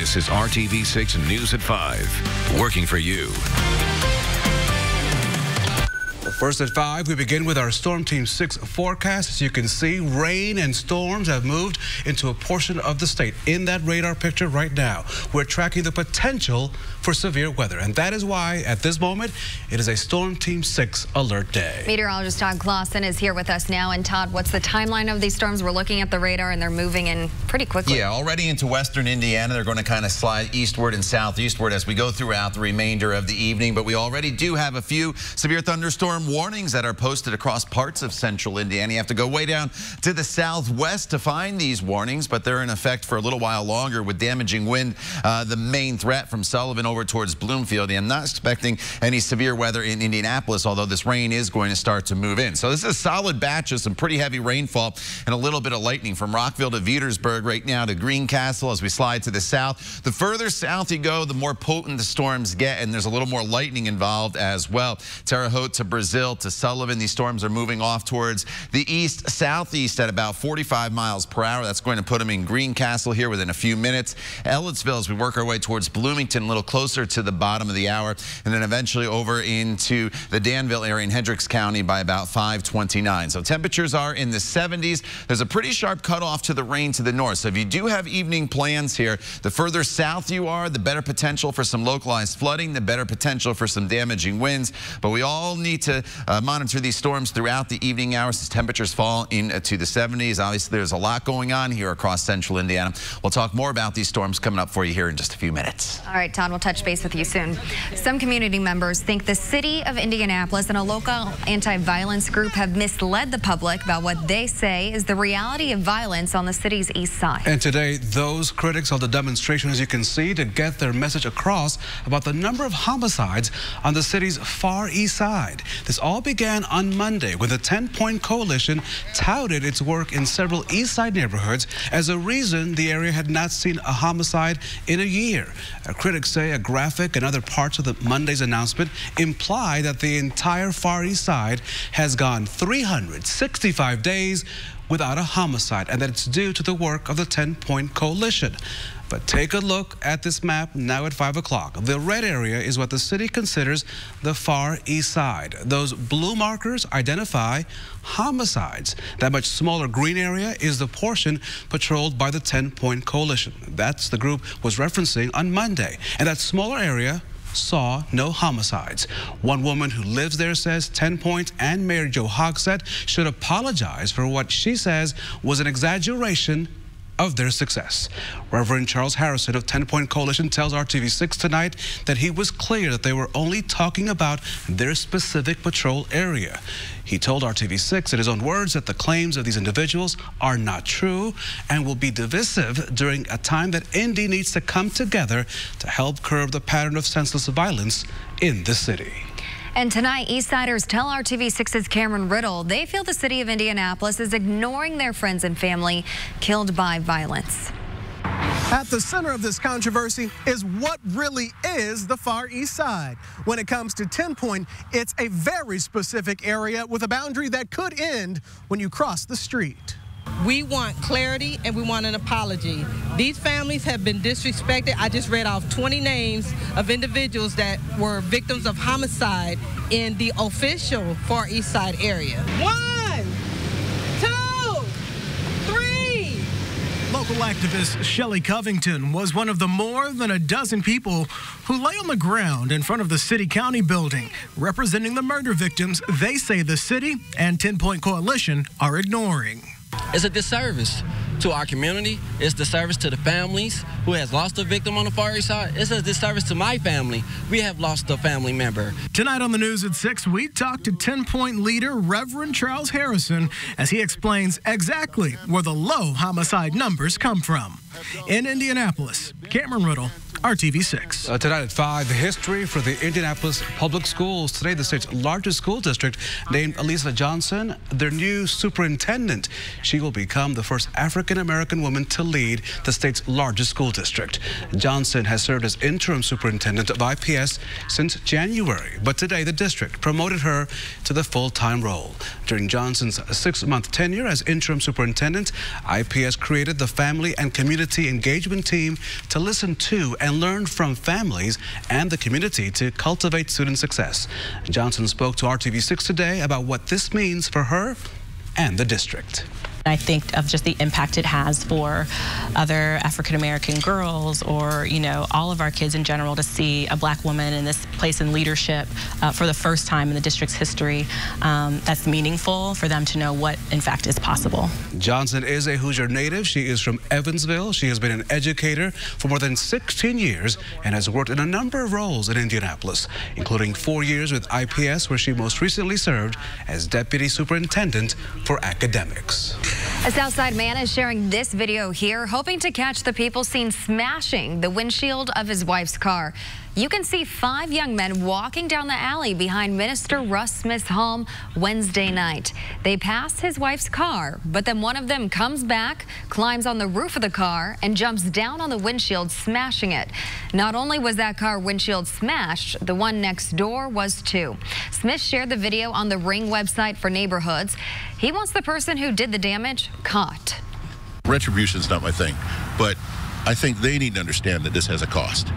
This is RTV6 News at 5, working for you. First at 5, we begin with our Storm Team 6 forecast. As you can see, rain and storms have moved into a portion of the state. In that radar picture right now, we're tracking the potential for severe weather. And that is why, at this moment, it is a Storm Team 6 alert day. Meteorologist Todd Klaassen is here with us now. And Todd, what's the timeline of these storms? We're looking at the radar and they're moving in pretty quickly. Yeah, already into western Indiana. They're going to kind of slide eastward and southeastward as we go throughout the remainder of the evening. But we already do have a few severe thunderstorm warnings that are posted across parts of central Indiana. You have to go way down to the southwest to find these warnings, but they're in effect for a little while longer with damaging wind. Uh, the main threat from Sullivan over towards Bloomfield. I'm not expecting any severe weather in Indianapolis, although this rain is going to start to move in. So this is a solid batch of some pretty heavy rainfall and a little bit of lightning from Rockville to Veedersburg right now to Greencastle as we slide to the south. The further south you go, the more potent the storms get, and there's a little more lightning involved as well. Terre Haute to Brazil to Sullivan. These storms are moving off towards the east southeast at about 45 miles per hour. That's going to put them in Greencastle here within a few minutes. Ellettsville as we work our way towards Bloomington, a little closer to the bottom of the hour, and then eventually over into the Danville area in Hendricks County by about 529. So temperatures are in the 70s. There's a pretty sharp cutoff to the rain to the north. So if you do have evening plans here, the further south you are, the better potential for some localized flooding, the better potential for some damaging winds. But we all need to uh, monitor these storms throughout the evening hours as temperatures fall into the 70s. Obviously, there's a lot going on here across central Indiana. We'll talk more about these storms coming up for you here in just a few minutes. All right, Todd, we'll touch base with you soon. Some community members think the city of Indianapolis and a local anti-violence group have misled the public about what they say is the reality of violence on the city's east side. And today, those critics held a demonstration, as you can see, to get their message across about the number of homicides on the city's far east side. This all began began on Monday when the 10-Point Coalition touted its work in several East Side neighborhoods as a reason the area had not seen a homicide in a year. Uh, critics say a graphic and other parts of the Monday's announcement imply that the entire Far East Side has gone 365 days without a homicide and that it's due to the work of the 10-Point Coalition. But take a look at this map now at 5 o'clock. The red area is what the city considers the far east side. Those blue markers identify homicides. That much smaller green area is the portion patrolled by the 10-Point Coalition. That's the group was referencing on Monday. And that smaller area saw no homicides. One woman who lives there says 10 Point and Mayor Joe Hogsett should apologize for what she says was an exaggeration of their success. Reverend Charles Harrison of 10 Point Coalition tells RTV6 tonight that he was clear that they were only talking about their specific patrol area. He told RTV6 in his own words that the claims of these individuals are not true and will be divisive during a time that Indy needs to come together to help curb the pattern of senseless violence in the city. And tonight, Eastsiders tell RTV6's Cameron Riddle they feel the city of Indianapolis is ignoring their friends and family killed by violence. At the center of this controversy is what really is the Far East Side. When it comes to 10 Point, it's a very specific area with a boundary that could end when you cross the street. We want clarity and we want an apology. These families have been disrespected. I just read off 20 names of individuals that were victims of homicide in the official Far East Side area. One, two, three. Local activist Shelly Covington was one of the more than a dozen people who lay on the ground in front of the city county building representing the murder victims they say the city and 10 Point Coalition are ignoring. It's a disservice to our community. It's disservice to the families who has lost a victim on the Far East Side. It's a disservice to my family. We have lost a family member. Tonight on the news at 6, we talk to 10 Point leader Reverend Charles Harrison as he explains exactly where the low homicide numbers come from. In Indianapolis, Cameron Riddle, RTV6. Uh, tonight at 5, the history for the Indianapolis Public Schools. Today, the state's largest school district named Aleesia Johnson their new superintendent. She will become the first African American woman to lead the state's largest school district. Johnson has served as interim superintendent of IPS since January, but today the district promoted her to the full-time role. During Johnson's six-month tenure as interim superintendent, IPS created the Family and Community Engagement Team to listen to and learn from families and the community to cultivate student success. Johnson spoke to RTV6 today about what this means for her and the district. I think of just the impact it has for other African American girls or, you know, all of our kids in general to see a black woman in this place in leadership uh, for the first time in the district's history. Um, that's meaningful for them to know what, in fact, is possible. Johnson is a Hoosier native. She is from Evansville. She has been an educator for more than 16 years and has worked in a number of roles in Indianapolis, including four years with IPS, where she most recently served as deputy superintendent for academics. A Southside man is sharing this video here, hoping to catch the people seen smashing the windshield of his wife's car. You can see five young men walking down the alley behind Minister Russ Smith's home Wednesday night. They pass his wife's car, but then one of them comes back, climbs on the roof of the car, and jumps down on the windshield, smashing it. Not only was that car windshield smashed, the one next door was too. Smith shared the video on the Ring website for neighborhoods. He wants the person who did the damage caught. Retribution is not my thing, but I think they need to understand that this has a cost.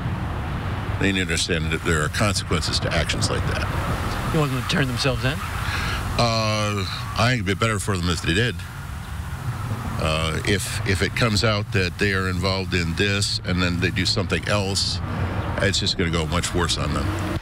They need to understand that there are consequences to actions like that. You want them to turn themselves in? Uh, I think it'd be better for them if they did. Uh, if if it comes out that they are involved in this and then they do something else, it's just going to go much worse on them.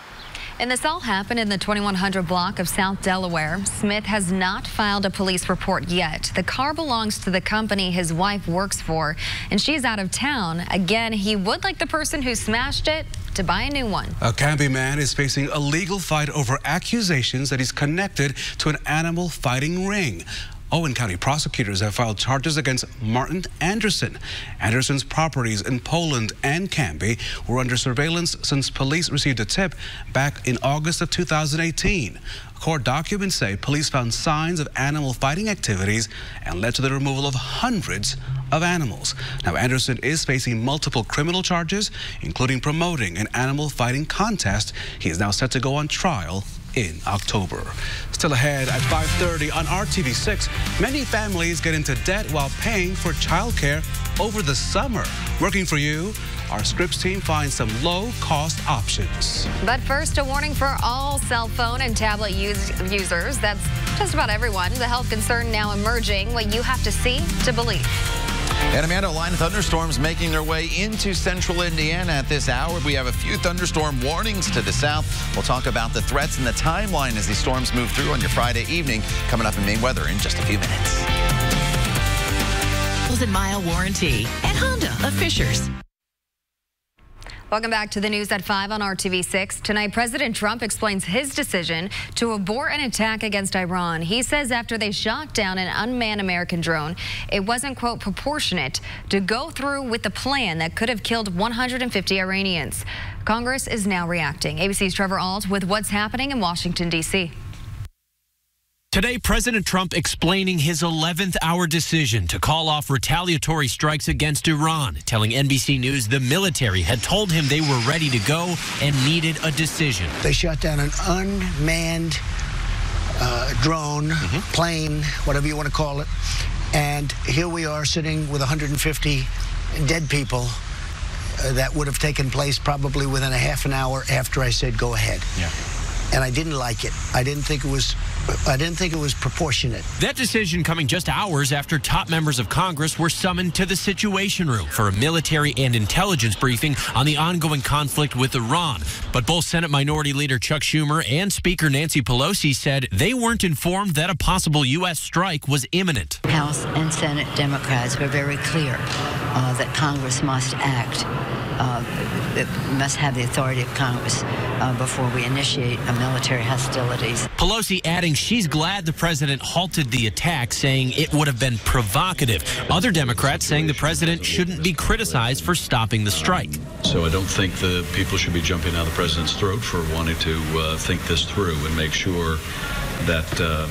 And this all happened in the 2100 block of South Delaware. Smith has not filed a police report yet. The car belongs to the company his wife works for, and she's out of town. Again, he would like the person who smashed it to buy a new one. A Canby man is facing a legal fight over accusations that he's connected to an animal fighting ring. Owen County prosecutors have filed charges against Martin Anderson. Anderson's properties in Poland and Canby were under surveillance since police received a tip back in August of 2018. Court documents say police found signs of animal fighting activities and led to the removal of hundreds of animals. Now, Anderson is facing multiple criminal charges, including promoting an animal fighting contest. He is now set to go on trial in October. Still ahead at 5.30 on RTV6, many families get into debt while paying for childcare over the summer. Working for you, our Scripps team finds some low-cost options. But first, a warning for all cell phone and tablet use users. That's just about everyone. The health concern now emerging, what you have to see to believe. And Amanda, a line of thunderstorms making their way into central Indiana at this hour. We have a few thunderstorm warnings to the south. We'll talk about the threats and the timeline as these storms move through on your Friday evening. Coming up in main weather in just a few minutes. Thousand mile warranty and Honda of Fishers. Welcome back to the news at 5 on RTV6. Tonight, President Trump explains his decision to abort an attack against Iran. He says after they shot down an unmanned American drone, it wasn't, quote, proportionate to go through with the plan that could have killed 150 Iranians. Congress is now reacting. ABC's Trevor Ault with what's happening in Washington, D.C. Today, President Trump explaining his 11th hour decision to call off retaliatory strikes against Iran, telling NBC News the military had told him they were ready to go and needed a decision. They shot down an unmanned uh, drone, mm-hmm. plane, whatever you want to call it. And here we are sitting with 150 dead people. Uh, that would have taken place probably within a half an hour after I said go ahead. Yeah and I didn't like it. I didn't think it was I didn't think it was proportionate. That decision coming just hours after top members of Congress were summoned to the Situation Room for a military and intelligence briefing on the ongoing conflict with Iran. But both Senate Minority Leader Chuck Schumer and Speaker Nancy Pelosi said they weren't informed that a possible U.S. strike was imminent. House and Senate Democrats were very clear uh, that Congress must act it must have the authority of Congress uh, before we initiate a military hostilities. Pelosi adding she's glad the president halted the attack, saying it would have been provocative. Other Democrats saying the president shouldn't be criticized for stopping the strike. So I don't think the people should be jumping down the president's throat for wanting to uh, think this through and make sure that uh,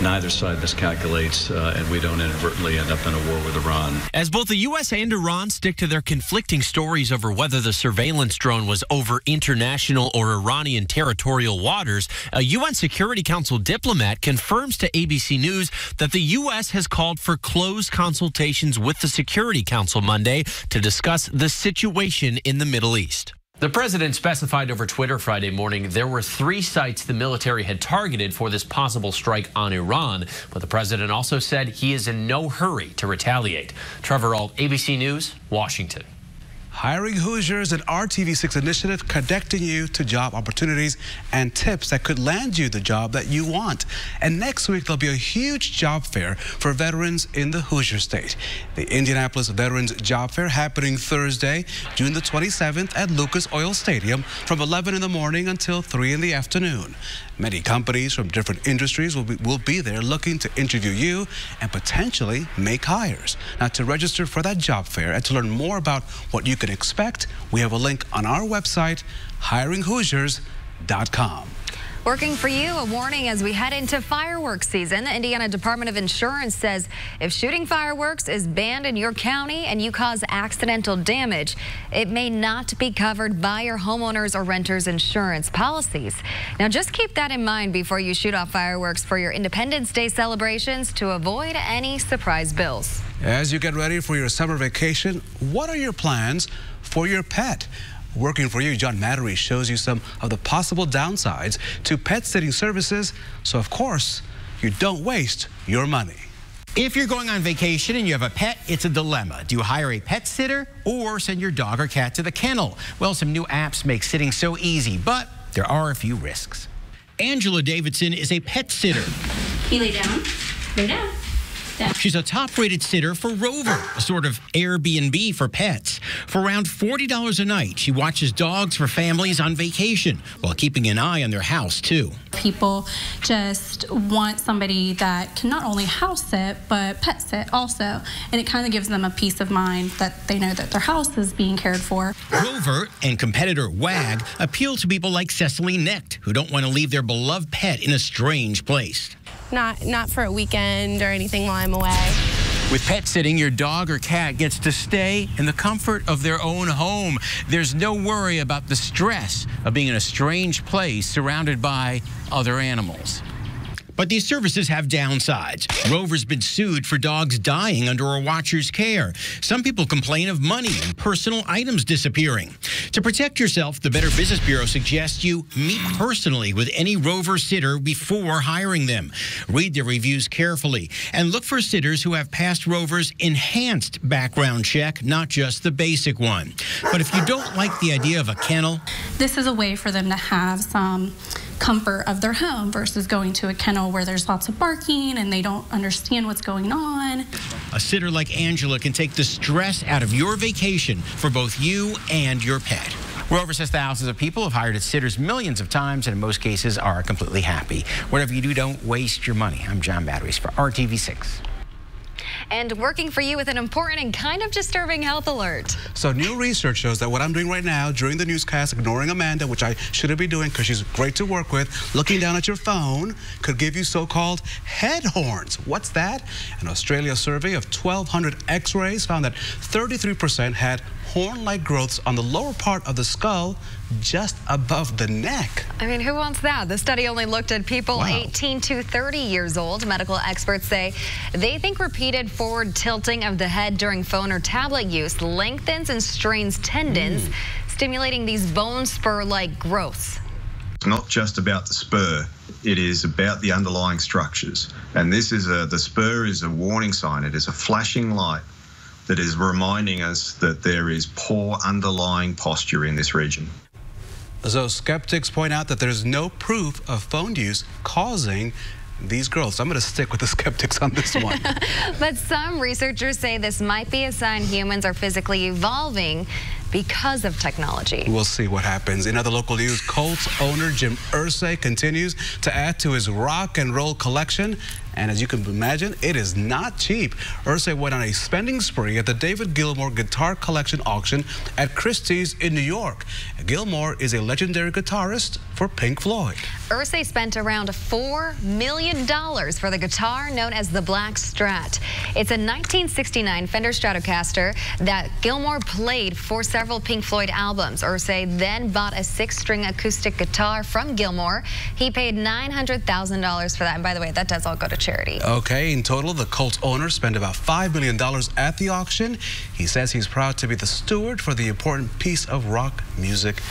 neither side miscalculates uh, and we don't inadvertently end up in a war with Iran. As both the U.S. and Iran stick to their conflicting stories over whether the surveillance drone was over international or Iranian territorial waters, a UN Security Council diplomat confirms to ABC News that the U.S. has called for closed consultations with the Security Council Monday to discuss the situation in the Middle East. The president specified over Twitter Friday morning there were three sites the military had targeted for this possible strike on Iran, but the president also said he is in no hurry to retaliate. Trevor Ault, ABC News, Washington. Hiring Hoosiers, an RTV6 initiative connecting you to job opportunities and tips that could land you the job that you want. And next week, there'll be a huge job fair for veterans in the Hoosier State. The Indianapolis Veterans Job Fair happening Thursday, June the 27th at Lucas Oil Stadium from 11 in the morning until 3 in the afternoon. Many companies from different industries will be, will be there looking to interview you and potentially make hires. Now, to register for that job fair and to learn more about what you can expect, we have a link on our website, hiringhoosiers.com. Working for you, a warning as we head into fireworks season. The Indiana Department of Insurance says if shooting fireworks is banned in your county and you cause accidental damage, it may not be covered by your homeowners or renters insurance policies. Now, just keep that in mind before you shoot off fireworks for your Independence Day celebrations to avoid any surprise bills. As you get ready for your summer vacation, what are your plans for your pet? Working for you, John Matarese shows you some of the possible downsides to pet sitting services, so of course, you don't waste your money. If you're going on vacation and you have a pet, it's a dilemma. Do you hire a pet sitter or send your dog or cat to the kennel? Well, some new apps make sitting so easy, but there are a few risks. Angela Davidson is a pet sitter. You lay down, lay down. She's a top rated sitter for Rover, a sort of Airbnb for pets. For around $40 a night, she watches dogs for families on vacation while keeping an eye on their house, too. People just want somebody that can not only house sit, but pet sit also. And it kind of gives them a peace of mind that they know that their house is being cared for. Rover and competitor WAG appeal to people like Cecily Necht, who don't want to leave their beloved pet in a strange place. Not, not for a weekend or anything while I'm away. With pet sitting, your dog or cat gets to stay in the comfort of their own home. There's no worry about the stress of being in a strange place surrounded by other animals. But these services have downsides. Rover's been sued for dogs dying under a watcher's care. Some people complain of money and personal items disappearing. To protect yourself, the Better Business Bureau suggests you meet personally with any Rover sitter before hiring them. Read their reviews carefully and look for sitters who have passed Rover's enhanced background check, not just the basic one. But if you don't like the idea of a kennel, this is a way for them to have some comfort of their home versus going to a kennel where there's lots of barking and they don't understand what's going on. A sitter like Angela can take the stress out of your vacation for both you and your pet. Rover says thousands of people have hired its sitters millions of times and in most cases are completely happy. Whatever you do, don't waste your money. I'm John Matarese for RTV6 and working for you with an important and kind of disturbing health alert. So new research shows that what I'm doing right now during the newscast, ignoring Amanda, which I shouldn't be doing because she's great to work with, looking down at your phone could give you so-called head horns. What's that? An Australia survey of 1,200 x-rays found that 33% had horn-like growths on the lower part of the skull just above the neck. I mean, who wants that? The study only looked at people wow. 18 to 30 years old. Medical experts say they think repeated forward tilting of the head during phone or tablet use lengthens and strains tendons, mm. stimulating these bone spur-like growths. It's not just about the spur, it is about the underlying structures. And this is a, the spur is a warning sign. It is a flashing light that is reminding us that there is poor underlying posture in this region. So skeptics point out that there's no proof of phone use causing these growths. I'm going to stick with the skeptics on this one. but some researchers say this might be a sign humans are physically evolving because of technology. We'll see what happens. In other local news, Colts owner Jim Irsay continues to add to his rock and roll collection. And as you can imagine, it is not cheap. Irsay went on a spending spree at the David Gilmour Guitar Collection auction at Christie's in New York. Gilmour is a legendary guitarist for Pink Floyd. Irsay spent around $4 million for the guitar known as the Black Strat. It's a 1969 Fender Stratocaster that Gilmour played for several Pink Floyd albums. Irsay then bought a six-string acoustic guitar from Gilmour. He paid $900,000 for that. And by the way, that does all go to charity. Okay, in total, the Colts owner spent about $5 million at the auction. He says he's proud to be the steward for the important piece of rock music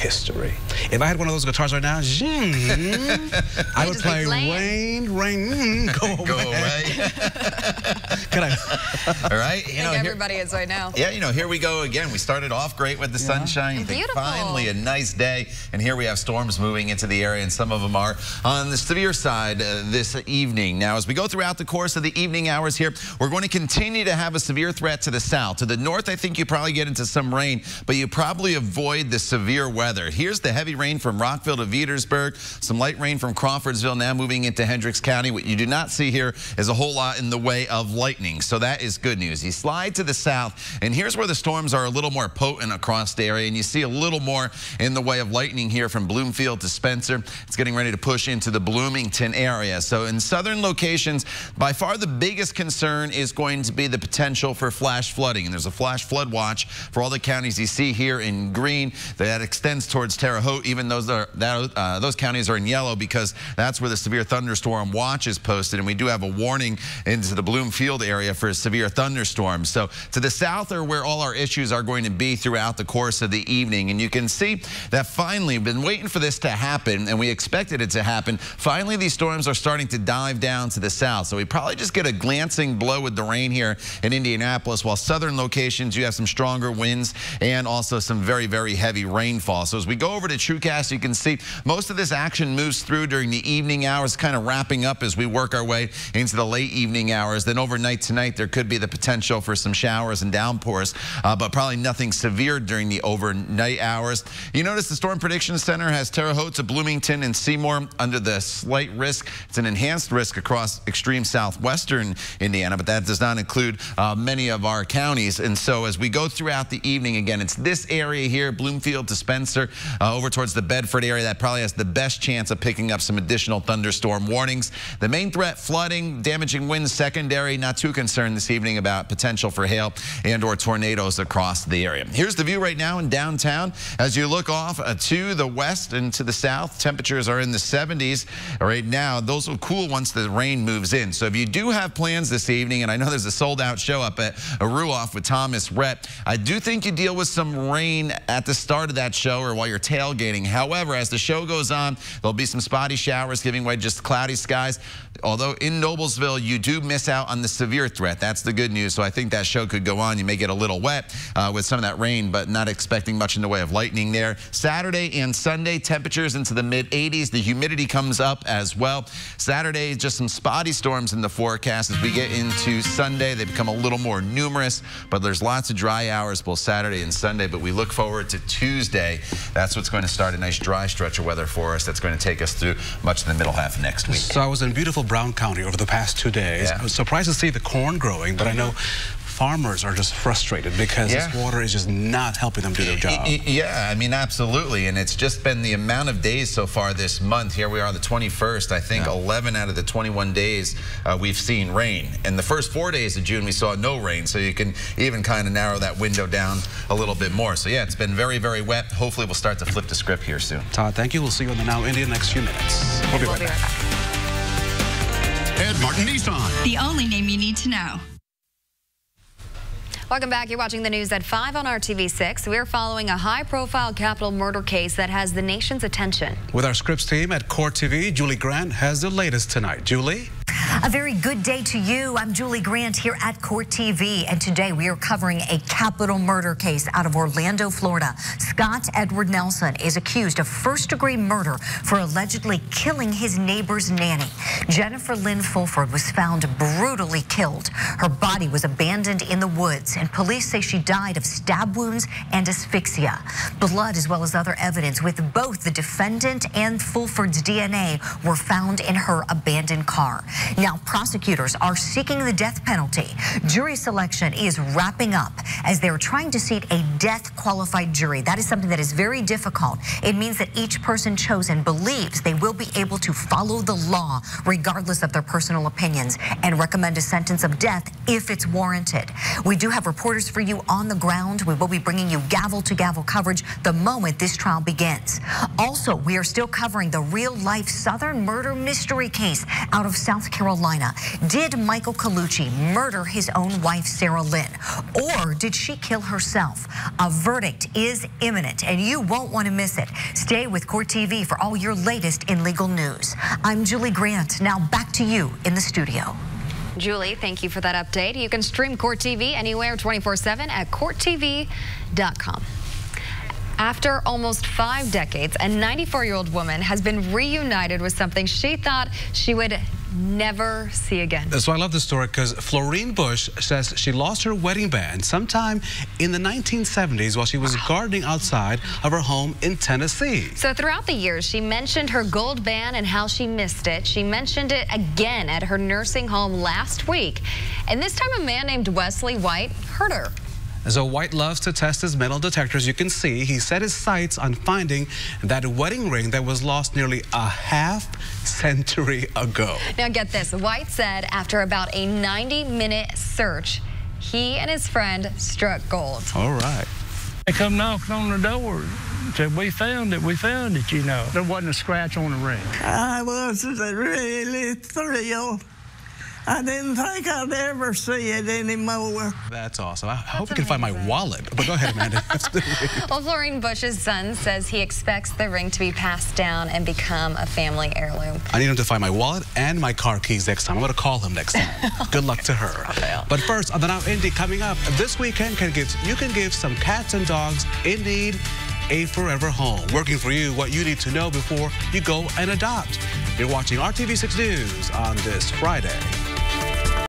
history. If I had one of those guitars right now, I would play Rain, Rain, Go Away. Go away. Can I? All right. You know, everybody is right now. Yeah, you know, here we go again. We started off great with the sunshine. Beautiful. Finally, a nice day. And here we have storms moving into the area, and some of them are on the severe side uh, this evening. Now, as we go throughout the course of the evening hours here, we're going to continue to have a severe threat to the south. To the north, I think you probably get into some rain, but you probably avoid the severe weather. Here's the heavy rain from Rockville to Veedersburg, some light rain from Crawfordsville now moving into Hendricks County. What you do not see here is a whole lot in the way of lightning, so that is good news. You slide to the south, and here's where the storms are a little more potent across the area, and you see a little more in the way of lightning here from Bloomfield to Spencer. It's getting ready to push into the Bloomington area. So in southern locations, by far the biggest concern is going to be the potential for flash flooding, and there's a flash flood watch for all the counties you see here in green that extends towards Terre Haute, even those are, that, uh, those counties are in yellow because that's where the severe thunderstorm watch is posted, and we do have a warning into the Bloomfield area for severe thunderstorms. So to the south are where all our issues are going to be throughout the course of the evening, and you can see that finally, we've been waiting for this to happen, and we expected it to happen. Finally, these storms are starting to dive down to the south, so we probably just get a glancing blow with the rain here in Indianapolis, while southern locations, you have some stronger winds and also some very, very heavy rainfall. So as we go over to TrueCast, you can see most of this action moves through during the evening hours, kind of wrapping up as we work our way into the late evening hours. Then overnight tonight, there could be the potential for some showers and downpours, uh, but probably nothing severe during the overnight hours. You notice the Storm Prediction Center has Terre Haute to Bloomington and Seymour under the slight risk. It's an enhanced risk across extreme southwestern Indiana, but that does not include uh, many of our counties. And so as we go throughout the evening, again, it's this area here, Bloomfield to Spencer, uh, over towards the Bedford area that probably has the best chance of picking up some additional thunderstorm warnings. The main threat, flooding, damaging winds, secondary, not too concerned this evening about potential for hail and or tornadoes across the area. Here's the view right now in downtown. As you look off uh, to the west and to the south, temperatures are in the 70s right now. Those will cool once the rain moves in. So if you do have plans this evening, and I know there's a sold out show up at Ruoff with Thomas Rhett, I do think you deal with some rain at the start of that show while you're tailgating. However, as the show goes on, there'll be some spotty showers giving way just cloudy skies. Although in Noblesville, you do miss out on the severe threat. That's the good news. So I think that show could go on. You may get a little wet uh, with some of that rain, but not expecting much in the way of lightning there. Saturday and Sunday, temperatures into the mid 80s. The humidity comes up as well. Saturday, just some spotty storms in the forecast. As we get into Sunday, they become a little more numerous, but there's lots of dry hours both Saturday and Sunday. But we look forward to Tuesday. That's what's going to start a nice dry stretch of weather for us. That's going to take us through much of the middle half next week. So I was in beautiful Brown County over the past two days. Yeah. I was surprised to see the corn growing, but I know farmers are just frustrated because Yeah. this water is just not helping them do their job. Y- y- Yeah, I mean, absolutely. And it's just been the amount of days so far this month. Here we are, on the 21st. I think 11 out of the 21 days uh, we've seen rain. And the first four days of June, we saw no rain. So you can even kind of narrow that window down a little bit more. So yeah, it's been very, very wet. Hopefully we'll start to flip the script here soon. Todd, thank you. We'll see you on the Now India next few minutes. We'll be right back. Ed Martin Nissan. The only name you need to know. Welcome back. You're watching the news at 5 on RTV6. We're following a high-profile capital murder case that has the nation's attention. With our Scripps team at Court TV, Julie Grant has the latest tonight. Julie? A very good day to you. I'm Julie Grant here at Court TV, and today we are covering a capital murder case out of Orlando, Florida. Scott Edward Nelson is accused of first-degree murder for allegedly killing his neighbor's nanny. Jennifer Lynn Fulford was found brutally killed. Her body was abandoned in the woods, and police say she died of stab wounds and asphyxia. Blood, as well as other evidence with both the defendant and Fulford's DNA, were found in her abandoned car. Now, prosecutors are seeking the death penalty. Jury selection is wrapping up as they're trying to seat a death qualified jury. That is something that is very difficult. It means that each person chosen believes they will be able to follow the law regardless of their personal opinions and recommend a sentence of death if it's warranted. We do have reporters for you on the ground. We will be bringing you gavel to gavel coverage the moment this trial begins. Also, we are still covering the real life Southern murder mystery case out of South Carolina. Did Michael Colucci murder his own wife, Sarah Lynn? Or did she kill herself? A verdict is imminent, and you won't want to miss it. Stay with Court TV for all your latest in legal news. I'm Julie Grant. Now back to you in the studio. Julie, thank you for that update. You can stream Court TV anywhere 24-7 at courttv.com. After almost five decades, a 94-year-old woman has been reunited with something she thought she would never see again. So I love this story because Florine Bush says she lost her wedding band sometime in the 1970s while she was gardening outside of her home in Tennessee. So throughout the years, she mentioned her gold band and how she missed it. She mentioned it again at her nursing home last week. And this time a man named Wesley White heard her. So White loves to test his metal detectors. You can see he set his sights on finding that wedding ring that was lost nearly a half century ago. Now get this, White said after about a 90-minute search, he and his friend struck gold. All right. They come knocking on the door. Said, we found it, we found it, you know. There wasn't a scratch on the ring. I was really thrilled. I didn't think I'd ever see it anymore. That's awesome. I That's hope we can find my wallet. But go ahead, Amanda. well, Florine Bush's son says he expects the ring to be passed down and become a family heirloom. I need him to find my wallet and my car keys next time. I'm going to call him next time. Good luck to her. But first, on the Now Indy coming up, this weekend can give, you can give some cats and dogs in need a forever home. Working for you, what you need to know before you go and adopt. You're watching RTV6 News on this Friday.